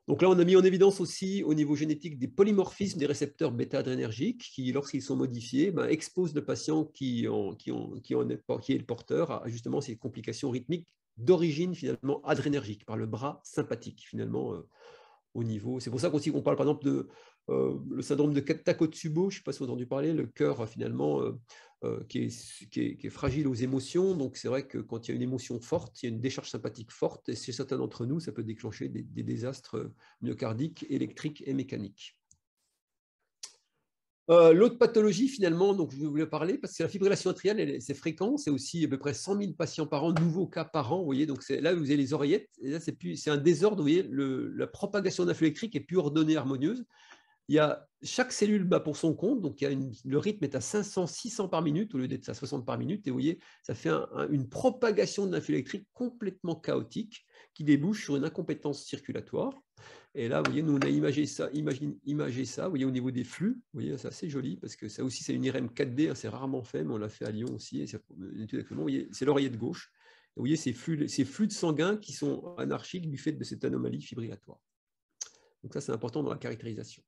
Donc là, on a mis en évidence aussi au niveau génétique des polymorphismes des récepteurs bêta-adrénergiques qui, lorsqu'ils sont modifiés, ben, exposent le patient qui, est le porteur à justement ces complications rythmiques d'origine finalement adrénergique, par le bras sympathique finalement euh, au niveau. C'est pour ça qu'on parle par exemple de euh, le syndrome de Takotsubo, je ne sais pas si vous avez entendu parler, le cœur finalement euh, euh, qui, est, fragile aux émotions. Donc c'est vrai que quand il y a une émotion forte, il y a une décharge sympathique forte, et chez certains d'entre nous, ça peut déclencher des, désastres myocardiques, électriques et mécaniques. Euh, l'autre pathologie, finalement, donc je voulais parler, parce que la fibrillation atriale, c'est fréquent, c'est aussi à peu près 100 000 patients par an, nouveaux cas par an, vous voyez, donc là, vous avez les oreillettes, et là, c'est un désordre, vous voyez, la propagation d'un flux électrique est plus ordonnée, harmonieuse, il y a chaque cellule bat pour son compte, donc le rythme est à 500-600 par minute au lieu d'être à 60 par minute. Et vous voyez, ça fait une propagation de l'influx électrique complètement chaotique qui débouche sur une incompétence circulatoire. Et là, vous voyez, nous on a imagé ça, imagine, ça, vous voyez, au niveau des flux, vous voyez, c'est assez joli parce que ça aussi, c'est une IRM 4D, hein, c'est rarement fait, mais on l'a fait à Lyon aussi. C'est l'oreiller de gauche. vous voyez ces flux, ces flux de sanguin qui sont anarchiques du fait de cette anomalie fibrillatoire. Donc ça, c'est important dans la caractérisation.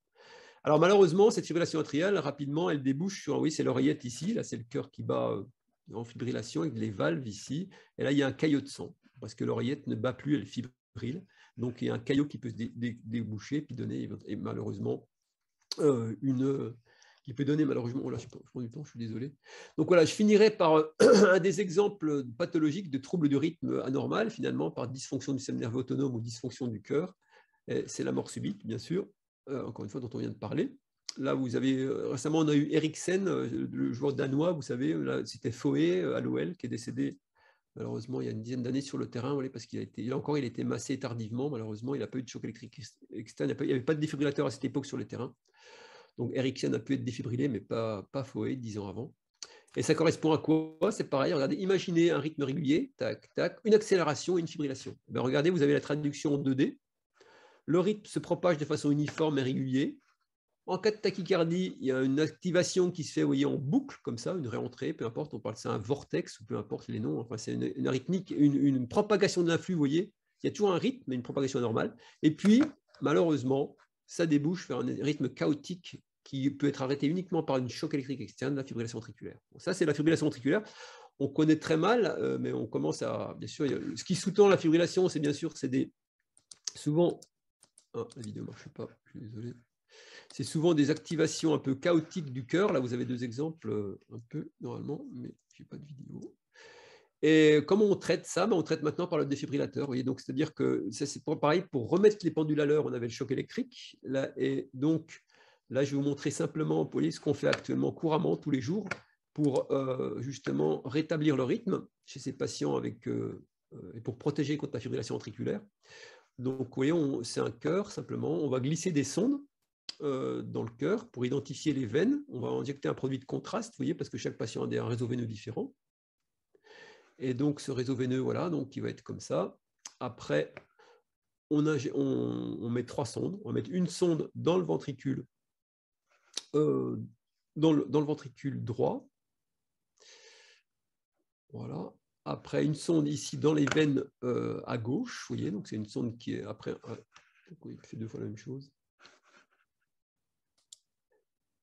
Alors malheureusement, cette fibrillation atriale, rapidement, elle débouche sur, oui, c'est l'oreillette ici, là c'est le cœur qui bat euh, en fibrillation avec les valves ici, et là il y a un caillot de sang, parce que l'oreillette ne bat plus, elle fibrille, donc il y a un caillot qui peut se déboucher, puis donner, et malheureusement, euh, une, qui peut donner malheureusement, oh là, je prends du temps, je suis désolé. Donc voilà, je finirai par euh, *clears throat* un des exemples pathologiques de troubles du rythme anormal, finalement, par dysfonction du système nerveux autonome ou dysfonction du cœur. C'est la mort subite, bien sûr. Euh, encore une fois, dont on vient de parler. Là, vous avez euh, récemment, on a eu Eriksen, euh, le joueur danois, vous savez, c'était Foé à l'OL qui est décédé malheureusement il y a une dizaine d'années sur le terrain, parce qu'il a été, là encore, il a été massé tardivement, malheureusement, il n'a pas eu de choc électrique externe, il n'y avait pas de défibrillateur à cette époque sur le terrain. Donc Eriksen a pu être défibrillé, mais pas, pas dix ans avant. Et ça correspond à quoi? C'est pareil, regardez, imaginez un rythme régulier, tac, tac, une accélération et une fibrillation. Ben, regardez, vous avez la traduction en 2D. Le rythme se propage de façon uniforme et régulière. En cas de tachycardie, il y a une activation qui se fait en boucle, comme ça, une réentrée, peu importe, on parle c'est un vortex, ou peu importe les noms, enfin, c'est une, une, une, une, propagation de l'influx, vous voyez, il y a toujours un rythme, mais une propagation normale. Et puis, malheureusement, ça débouche vers un rythme chaotique qui peut être arrêté uniquement par une choc électrique externe, la fibrillation ventriculaire. ça, c'est la fibrillation ventriculaire. On connaît très mal, euh, mais on commence à, bien sûr, ce qui sous-tend la fibrillation, c'est bien sûr, c'est des, souvent, ah, la vidéo ne marche pas, je suis désolé c'est souvent des activations un peu chaotiques du cœur. Là, vous avez deux exemples euh, un peu normalement, mais je n'ai pas de vidéo. Et comment on traite ça? Ben, On traite maintenant par le défibrillateur. Voyez donc, c'est-à-dire que c'est pareil, pour remettre les pendules à l'heure, on avait le choc électrique. Là, et donc, là, je vais vous montrer simplement ce qu'on fait actuellement couramment tous les jours pour euh, justement rétablir le rythme chez ces patients euh, et pour protéger contre la fibrillation ventriculaire. Donc, vous voyez, c'est un cœur simplement. On va glisser des sondes euh, dans le cœur pour identifier les veines. On va injecter un produit de contraste, vous voyez, parce que chaque patient a un réseau veineux différent. Et donc, ce réseau veineux, voilà, donc qui va être comme ça. Après, on, met trois sondes. On va mettre une sonde dans le ventricule, euh, dans, le, ventricule droit. Voilà. Après, une sonde ici dans les veines euh, à gauche, vous voyez, donc c'est une sonde qui est après. il fait deux fois la même chose.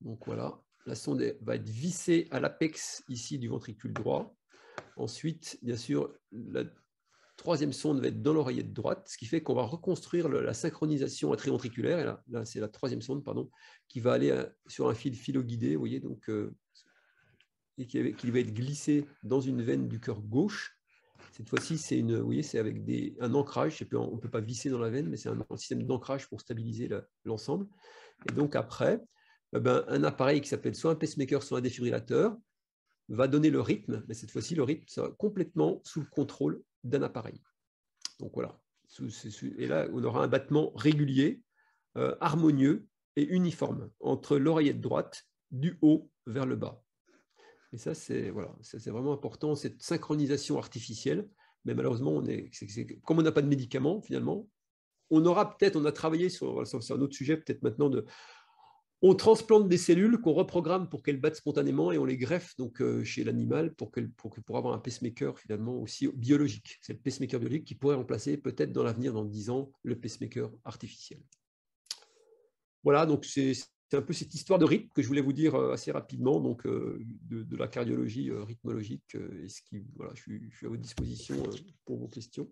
Donc voilà, la sonde va être vissée à l'apex ici du ventricule droit. Ensuite, bien sûr, la troisième sonde va être dans l'oreillette droite, ce qui fait qu'on va reconstruire la synchronisation atrioventriculaire. Et là, c'est la troisième sonde, pardon, qui va aller euh, sur un fil philo-guidé, vous voyez, donc, euh, et qui, va être glissé dans une veine du cœur gauche. Cette fois-ci, c'est une, vous voyez, c'est avec des, un ancrage. On ne peut pas visser dans la veine, mais c'est un, un, système d'ancrage pour stabiliser l'ensemble. et donc après, eh ben, un appareil qui s'appelle soit un pacemaker, soit un défibrillateur, va donner le rythme, mais cette fois-ci, le rythme sera complètement sous le contrôle d'un appareil. Donc voilà. Et là, on aura un battement régulier, euh, harmonieux et uniforme entre l'oreillette droite du haut vers le bas. Et ça, c'est voilà, vraiment important, cette synchronisation artificielle. Mais malheureusement, on est, comme on n'a pas de médicaments, finalement, on aura peut-être, on a travaillé sur, sur un autre sujet, peut-être maintenant, de, on transplante des cellules qu'on reprogramme pour qu'elles battent spontanément et on les greffe donc euh, chez l'animal pour, pour, pour, avoir un pacemaker finalement aussi biologique. C'est le pacemaker biologique qui pourrait remplacer peut-être dans l'avenir, dans 10 ans, le pacemaker artificiel. Voilà, donc c'est un peu cette histoire de rythme que je voulais vous dire euh, assez rapidement, donc euh, de, la cardiologie rythmologique. et ce qui, voilà, je suis à votre disposition pour vos questions.